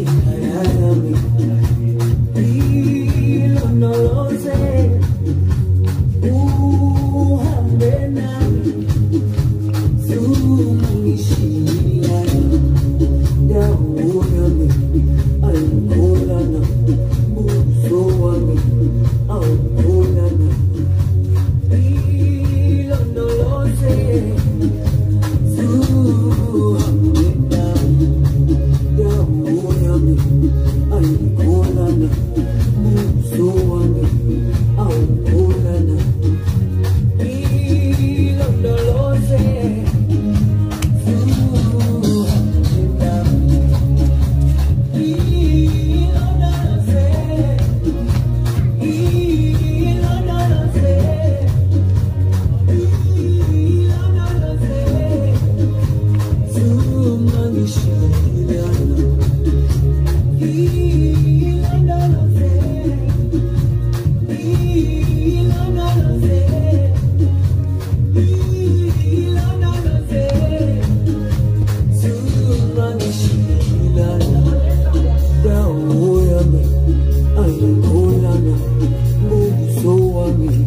Ikayalami ilondoloze